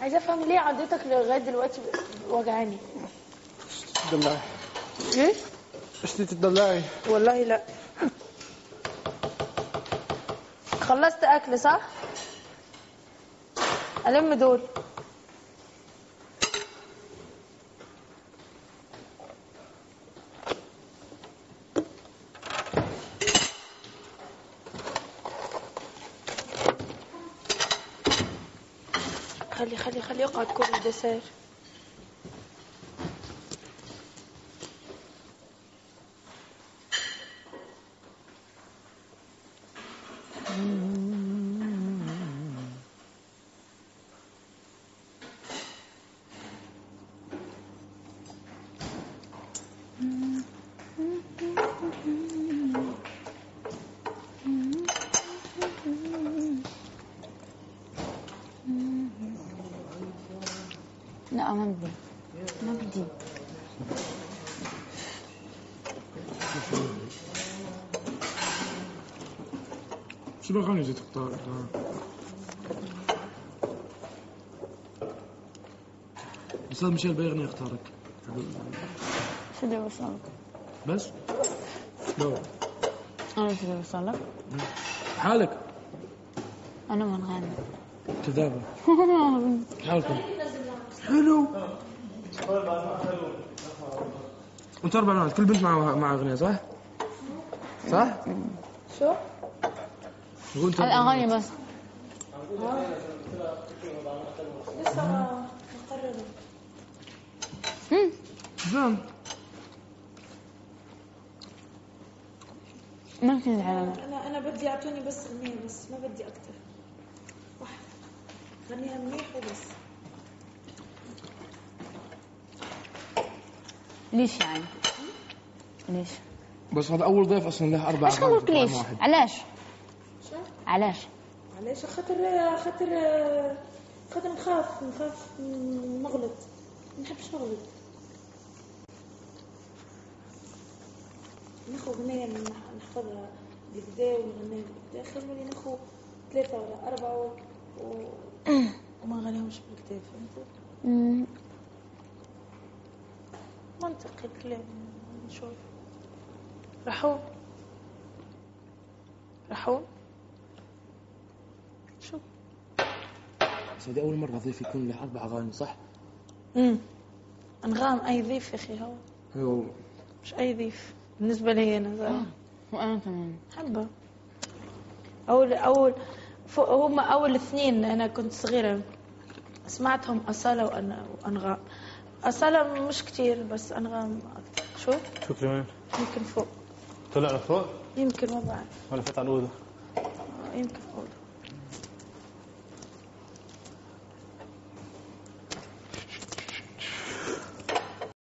عايزة أفهم ليه عضتك لغاية دلوقتي وجعاني؟ تدلعي إيه؟ إيش تدلعي والله لا. خلصت أكل صح؟ ألم دول. خلي خلي خلي يقعد كل الدسر. لا ما بدي. ما بدي. شو الاغاني اللي تختار؟ أستاذ ميشيل بيغني يختارك؟ شو بدي اوصلك بس؟ لا أنا شو بدي اوصلك حالك؟ أنا ما نغني كذابة. حالكم. حلو. انت أربع بنات كل بنت مع مع أغنية صح؟ صح؟ شو؟ الاغاني بس لسه ما. زين. ما كنت أنا أنا بدي أعطوني بس اغنيه بس ما بدي أكثر واحدة غنيها منيح وبس. ليش يعني؟ ليش؟ بس هذا أول ضيف أصلا له أربع إيش في طعم ليش. علاش؟ علاش؟ علاش؟ خاطر خاطر خاطر نخاف نخاف نغلط. ما نحبش نغلط. ناخذ أغنية نح- نحفظها بالكدا ونغنيها بالكدا خير من ناخذ ثلاثة ولا أربعة و... و... وما نغنيهمش بالكدا فهمت؟ الكلام نشوف رحوم. رحوم. شو؟ بس هذه أول مرة ضيف يكون له أربع أغاني صح؟ امم أنغام أي ضيف يا أخي؟ هو. أيوه مش أي ضيف. بالنسبة لي أنا زي وأنا كمان. حبة. أول أول فوق هم أول اثنين أنا كنت صغيرة. سمعتهم أصالة وأنا اصاله مش كتير بس انغام أكثر شو؟ شكرا وين؟ يمكن فوق. طلع لفوق؟ يمكن ما بعرف ولا فات على الأوضة؟ يمكن فوق.